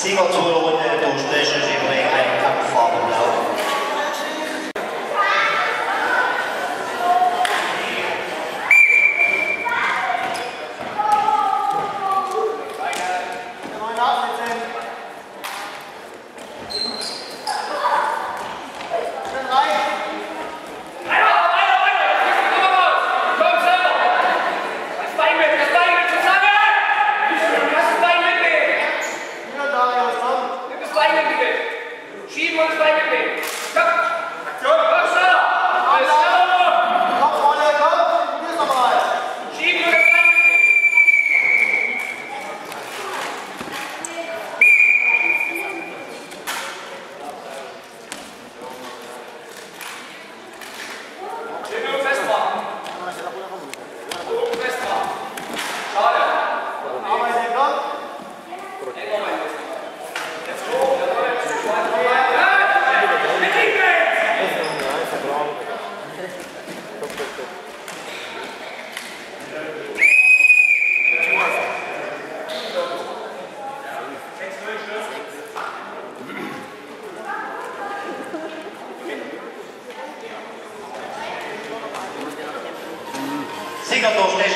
Sigo Tulo in der Durchstecher, She wants like the Stop. vida do